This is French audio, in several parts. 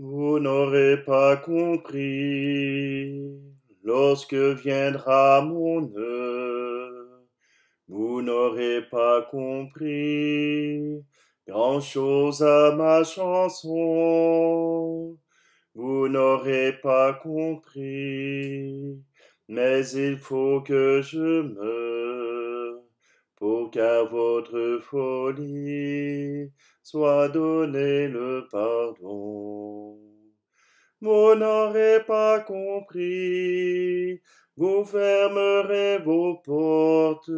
Vous n'aurez pas compris lorsque viendra mon heure. Vous n'aurez pas compris grand chose à ma chanson. Vous n'aurez pas compris, mais il faut que je meure pour qu'à votre folie soit donné le pardon. Vous n'aurez pas compris, vous fermerez vos portes,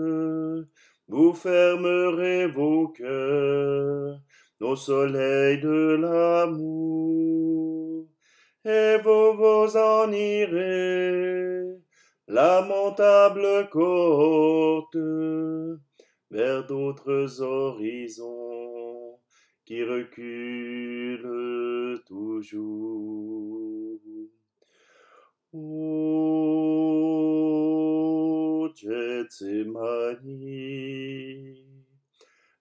vous fermerez vos cœurs, nos soleils de l'amour, et vous vous en irez, lamentable cohorte, vers d'autres horizons qui reculent toujours. Oh, Gethsemane,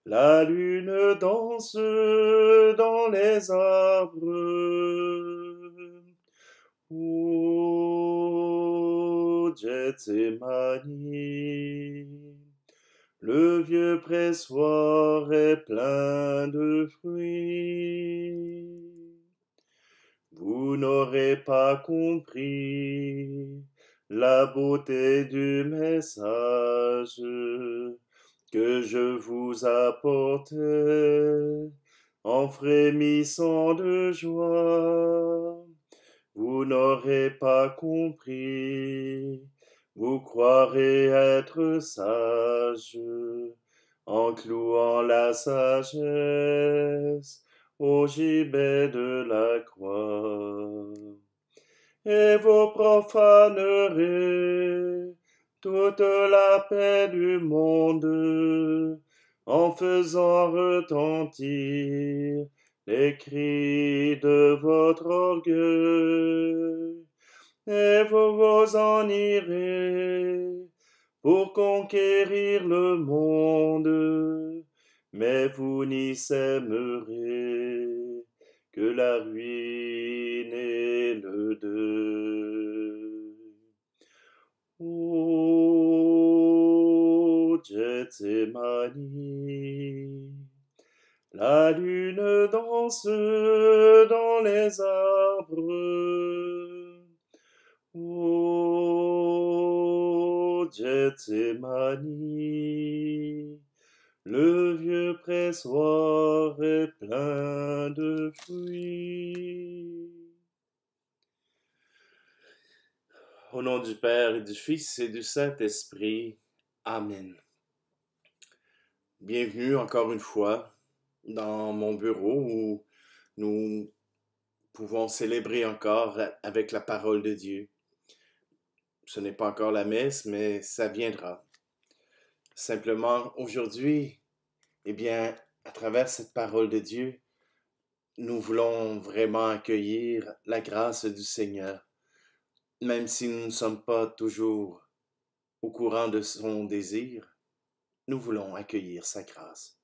la lune danse dans les arbres. Oh, Gethsemane, le vieux pressoir est plein de fruits. Vous n'aurez pas compris la beauté du message que je vous apportais en frémissant de joie. Vous n'aurez pas compris vous croirez être sage en clouant la sagesse au gibet de la croix. Et vous profanerez toute la paix du monde en faisant retentir les cris de votre orgueil et vous en irez pour conquérir le monde, mais vous n'y sèmerez que la ruine et le deuil. Oh, la lune danse dans les arbres. Oh, Gethsemane, le vieux pressoir est plein de fruits. Au nom du Père et du Fils et du Saint-Esprit. Amen. Bienvenue encore une fois dans mon bureau où nous pouvons célébrer encore avec la parole de Dieu ce n'est pas encore la messe, mais ça viendra. Simplement, aujourd'hui, eh bien, à travers cette parole de Dieu, nous voulons vraiment accueillir la grâce du Seigneur, même si nous ne sommes pas toujours au courant de son désir, nous voulons accueillir sa grâce.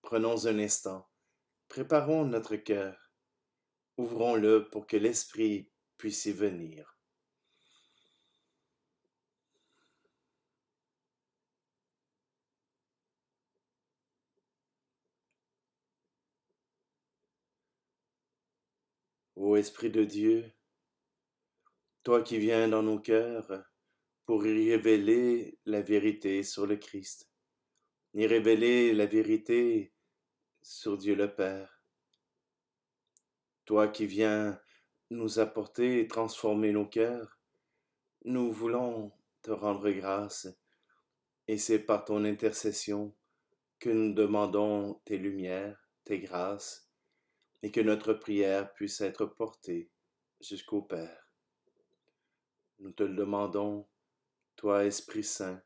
Prenons un instant, préparons notre cœur, ouvrons-le pour que l'Esprit puisse y venir. Ô Esprit de Dieu, toi qui viens dans nos cœurs pour y révéler la vérité sur le Christ, y révéler la vérité sur Dieu le Père, toi qui viens nous apporter et transformer nos cœurs, nous voulons te rendre grâce, et c'est par ton intercession que nous demandons tes lumières, tes grâces, et que notre prière puisse être portée jusqu'au Père. Nous te le demandons, toi Esprit Saint,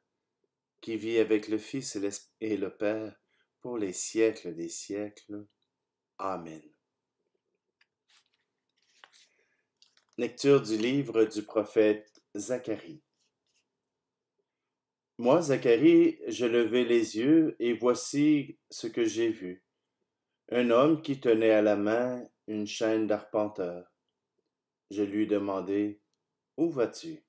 qui vis avec le Fils et le Père pour les siècles des siècles. Amen. Lecture du livre du prophète Zacharie. Moi, Zacharie, je levai les yeux, et voici ce que j'ai vu un homme qui tenait à la main une chaîne d'arpenteur. Je lui demandai Où vas-tu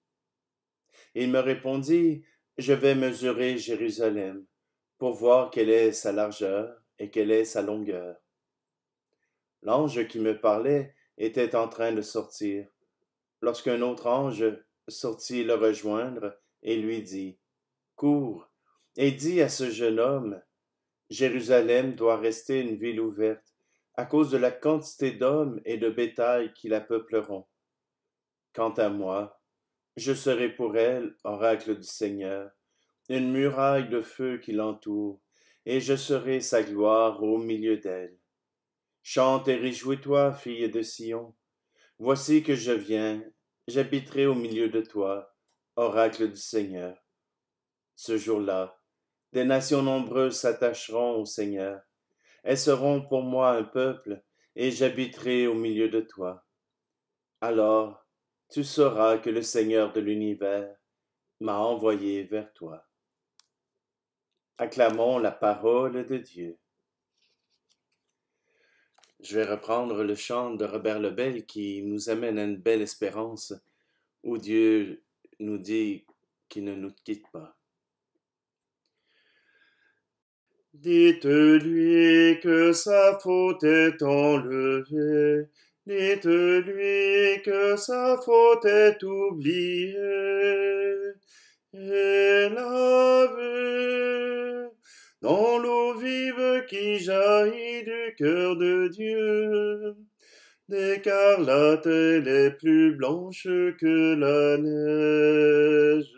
Il me répondit Je vais mesurer Jérusalem pour voir quelle est sa largeur et quelle est sa longueur. L'ange qui me parlait était en train de sortir, lorsqu'un autre ange sortit le rejoindre et lui dit Cours et dis à ce jeune homme Jérusalem doit rester une ville ouverte à cause de la quantité d'hommes et de bétail qui la peupleront. Quant à moi, je serai pour elle, oracle du Seigneur, une muraille de feu qui l'entoure, et je serai sa gloire au milieu d'elle. Chante et réjouis-toi, fille de Sion. Voici que je viens, j'habiterai au milieu de toi, oracle du Seigneur. Ce jour-là, des nations nombreuses s'attacheront au Seigneur. Elles seront pour moi un peuple, et j'habiterai au milieu de toi. Alors, tu sauras que le Seigneur de l'univers m'a envoyé vers toi. Acclamons la parole de Dieu. Je vais reprendre le chant de Robert Lebel qui nous amène à une belle espérance où Dieu nous dit qu'il ne nous quitte pas. Dites-lui que sa faute est enlevée, dites-lui que sa faute est oubliée et lavée dans l'eau vive qui jaillit du cœur de Dieu. D'écarlate, elle est plus blanche que la neige.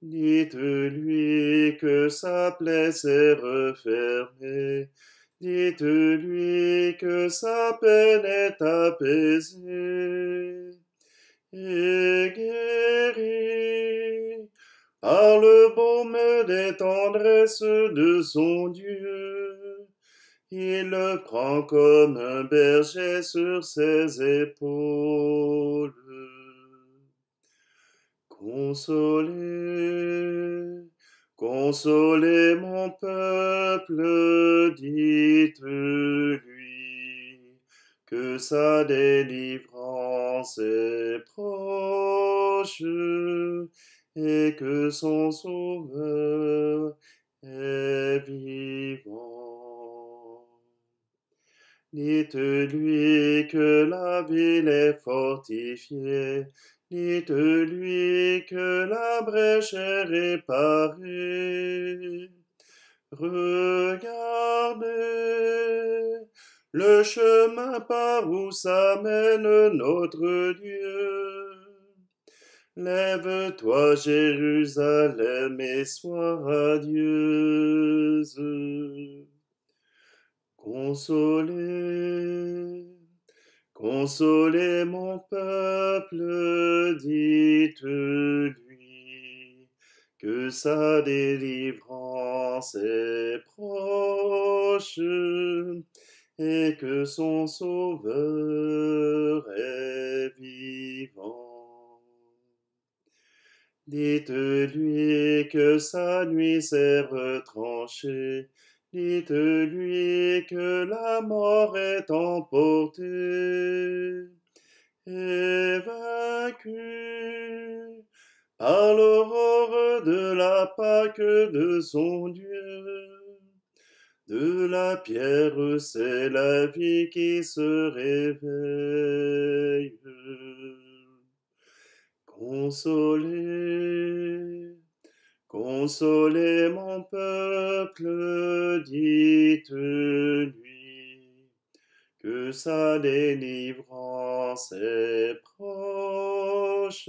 Dites-lui que sa plaie s'est refermée. Dites-lui que sa peine est apaisée et guérie par le baume des tendresses de son Dieu. Il le prend comme un berger sur ses épaules. Consolez, consolez mon peuple, dites-lui que sa délivrance est proche et que son sauveur est vivant. Dites-lui que la ville est fortifiée, dites-lui que la brèche est réparée. Regardez le chemin par où s'amène notre Dieu. Lève-toi, Jérusalem, et sois radieuse. Consolez, consolez mon peuple, dites-lui que sa délivrance est proche et que son sauveur est vivant. Dites-lui que sa nuit s'est retranchée. Dites-lui que la mort est emportée et vaincue par l'aurore de la Pâque de son Dieu. De la pierre, c'est la vie qui se réveille. Consolez, consolez mon peuple, dites-lui que sa délivrance est proche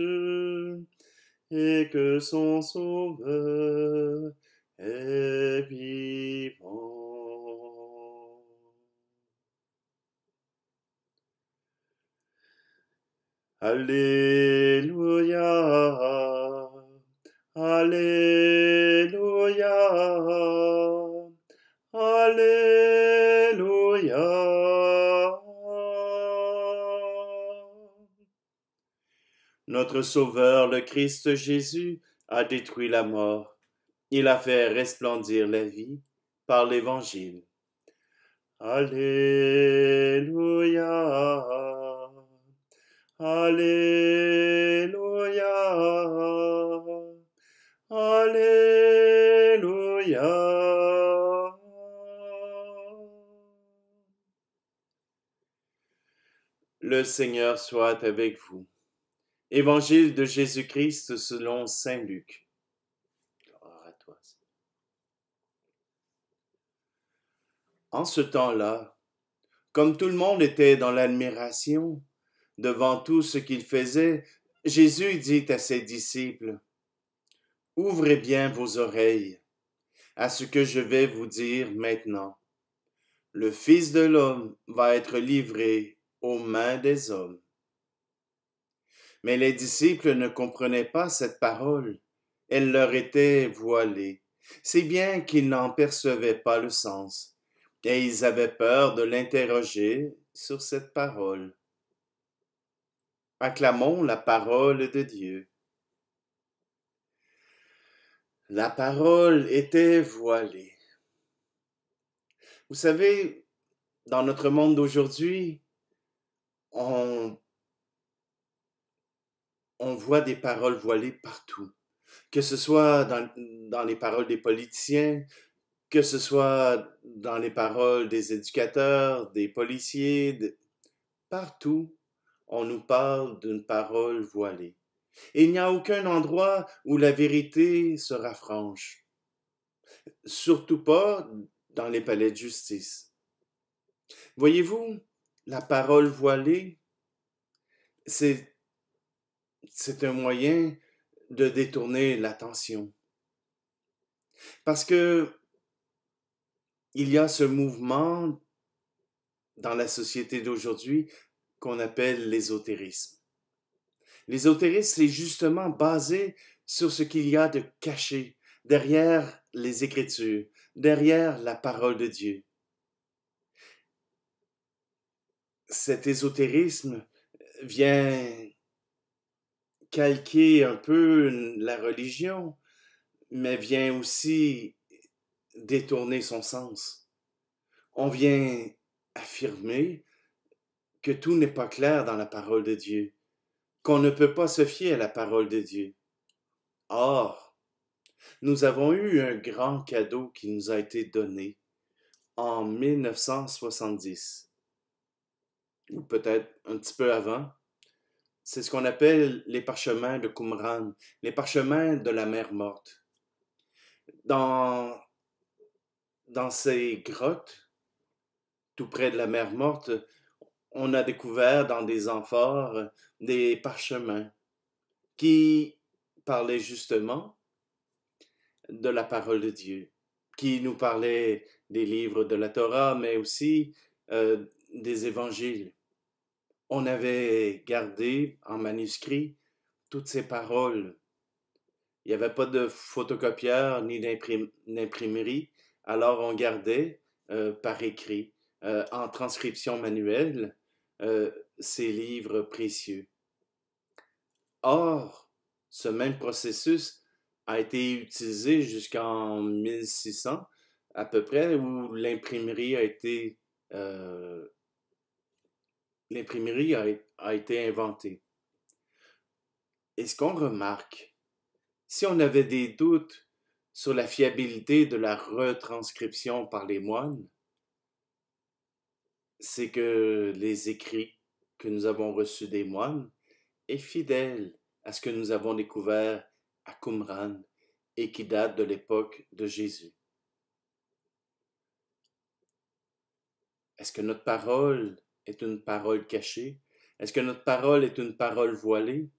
et que son sauveur est vivant. Alléluia, Alléluia, Alléluia. Notre Sauveur, le Christ Jésus, a détruit la mort. Il a fait resplendir la vie par l'Évangile. Alléluia. Alléluia. Alléluia. Le Seigneur soit avec vous. Évangile de Jésus-Christ selon Saint Luc. En ce temps-là, comme tout le monde était dans l'admiration devant tout ce qu'il faisait, Jésus dit à ses disciples, Ouvrez bien vos oreilles à ce que je vais vous dire maintenant. Le Fils de l'homme va être livré aux mains des hommes. Mais les disciples ne comprenaient pas cette parole. Elle leur était voilée, si bien qu'ils n'en percevaient pas le sens, et ils avaient peur de l'interroger sur cette parole. Acclamons la parole de Dieu. La parole était voilée. Vous savez, dans notre monde d'aujourd'hui, on voit des paroles voilées partout, que ce soit dans, les paroles des politiciens, que ce soit dans les paroles des éducateurs, des policiers, partout, on nous parle d'une parole voilée. Et il n'y a aucun endroit où la vérité sera franche. Surtout pas dans les palais de justice. Voyez-vous, la parole voilée, c'est c'est un moyen de détourner l'attention. Parce que il y a ce mouvement dans la société d'aujourd'hui qu'on appelle l'ésotérisme. L'ésotérisme, c'est justement basé sur ce qu'il y a de caché derrière les Écritures, derrière la parole de Dieu. Cet ésotérisme vient calquer un peu la religion, mais vient aussi détourner son sens. On vient affirmer que tout n'est pas clair dans la parole de Dieu, qu'on ne peut pas se fier à la parole de Dieu. Or, nous avons eu un grand cadeau qui nous a été donné en 1970, ou peut-être un petit peu avant, c'est ce qu'on appelle les parchemins de Qumran, les parchemins de la mer morte. Dans, dans ces grottes, tout près de la mer morte, on a découvert dans des amphores des parchemins qui parlaient justement de la parole de Dieu, qui nous parlaient des livres de la Torah, mais aussi euh, des évangiles. On avait gardé en manuscrit toutes ces paroles. Il n'y avait pas de photocopieur ni d'imprimerie, alors on gardait euh, par écrit, euh, en transcription manuelle, euh, ces livres précieux. Or, ce même processus a été utilisé jusqu'en 1600 à peu près, où l'imprimerie a été l'imprimerie a, été inventée. Et ce qu'on remarque, si on avait des doutes sur la fiabilité de la retranscription par les moines, c'est que les écrits que nous avons reçus des moines est fidèle à ce que nous avons découvert à Qumran et qui date de l'époque de Jésus. Est-ce que notre parole est une parole cachée? Est-ce que notre parole est une parole voilée?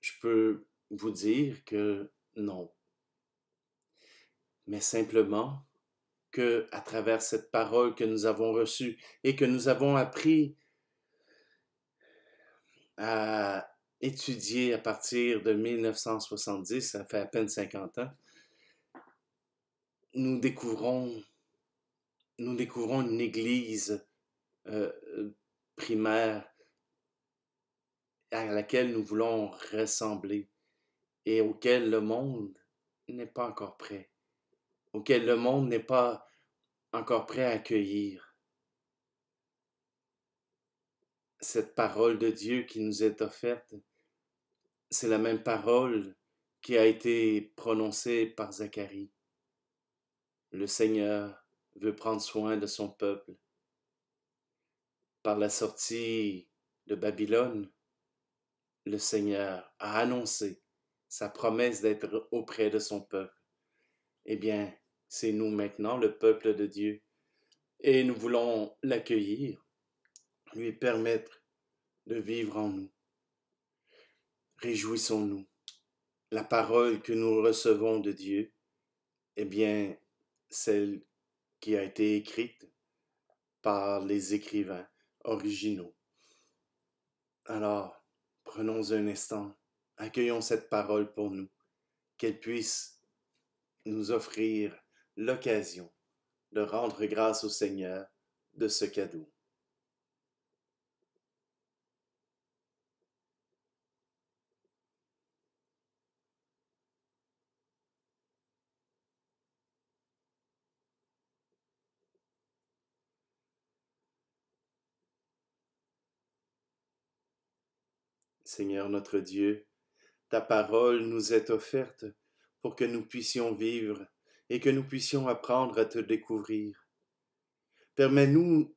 Je peux vous dire que non. Mais simplement que à travers cette parole que nous avons reçue et que nous avons appris à étudier à partir de 1970, ça fait à peine 50 ans, nous découvrons, une Église euh, euh, primaire à laquelle nous voulons ressembler et auquel le monde n'est pas encore prêt, auquel le monde n'est pas encore prêt à accueillir cette parole de Dieu qui nous est offerte. C'est la même parole qui a été prononcée par Zacharie. Le Seigneur veut prendre soin de son peuple. Par la sortie de Babylone, le Seigneur a annoncé sa promesse d'être auprès de son peuple. Eh bien, c'est nous maintenant, le peuple de Dieu, et nous voulons l'accueillir, lui permettre de vivre en nous. Réjouissons-nous. La parole que nous recevons de Dieu, eh bien, celle qui a été écrite par les écrivains originaux. Alors, prenons un instant, accueillons cette parole pour nous, qu'elle puisse nous offrir l'occasion de rendre grâce au Seigneur de ce cadeau. Seigneur notre Dieu, ta parole nous est offerte pour que nous puissions vivre et que nous puissions apprendre à te découvrir. Permets-nous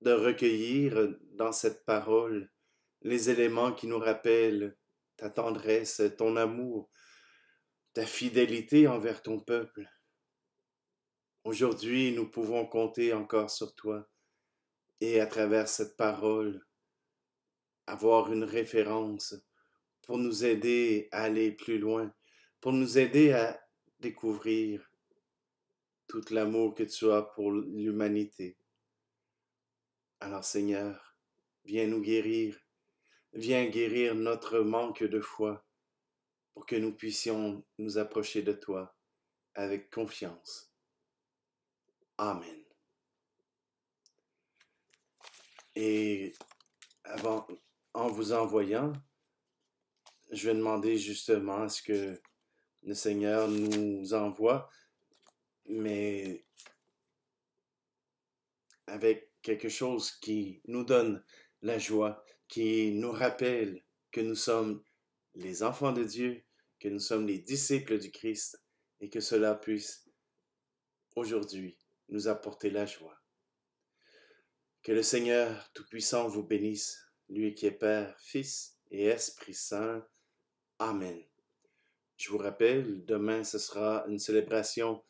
de recueillir dans cette parole les éléments qui nous rappellent ta tendresse, ton amour, ta fidélité envers ton peuple. Aujourd'hui, nous pouvons compter encore sur toi et à travers cette parole, avoir une référence pour nous aider à aller plus loin, pour nous aider à découvrir tout l'amour que tu as pour l'humanité. Alors Seigneur, viens nous guérir, viens guérir notre manque de foi pour que nous puissions nous approcher de toi avec confiance. Amen. Et avant, en vous envoyant, je vais demander justement à ce que le Seigneur nous envoie, mais avec quelque chose qui nous donne la joie, qui nous rappelle que nous sommes les enfants de Dieu, que nous sommes les disciples du Christ et que cela puisse aujourd'hui nous apporter la joie. Que le Seigneur Tout-Puissant vous bénisse lui qui est Père, Fils et Esprit Saint. Amen. Je vous rappelle, demain, ce sera une célébration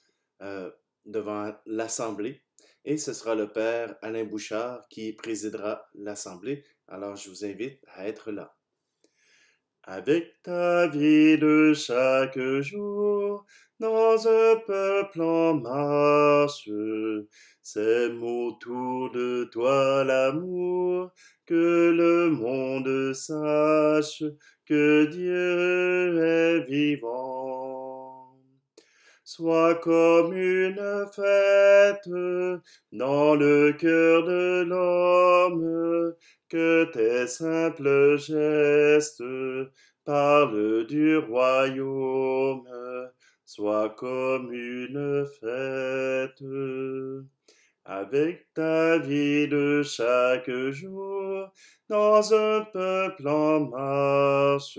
euh, devant l'Assemblée et ce sera le Père Alain Bouchard qui présidera l'Assemblée. Alors, je vous invite à être là. Avec ta vie de chaque jour, dans un peuple en marche, c'est autour de toi l'amour que le monde sache que Dieu est vivant. Sois comme une fête dans le cœur de l'homme, que tes simples gestes parlent du royaume, sois comme une fête avec ta vie de chaque jour, dans un peuple en marche.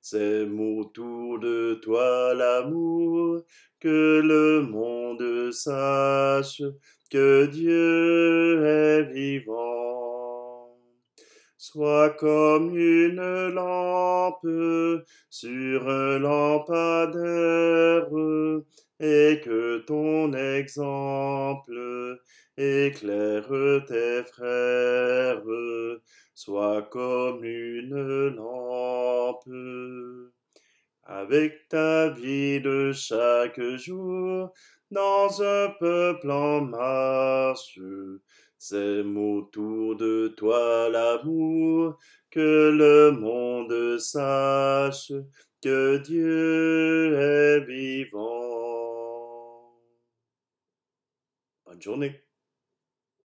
C'est autour de toi l'amour, que le monde sache que Dieu est vivant. Sois comme une lampe sur lampadaire et que ton exemple éclaire tes frères, sois comme une lampe. Avec ta vie de chaque jour, dans un peuple en marche, sème autour de toi l'amour, que le monde sache que Dieu est vivant. Bonne journée.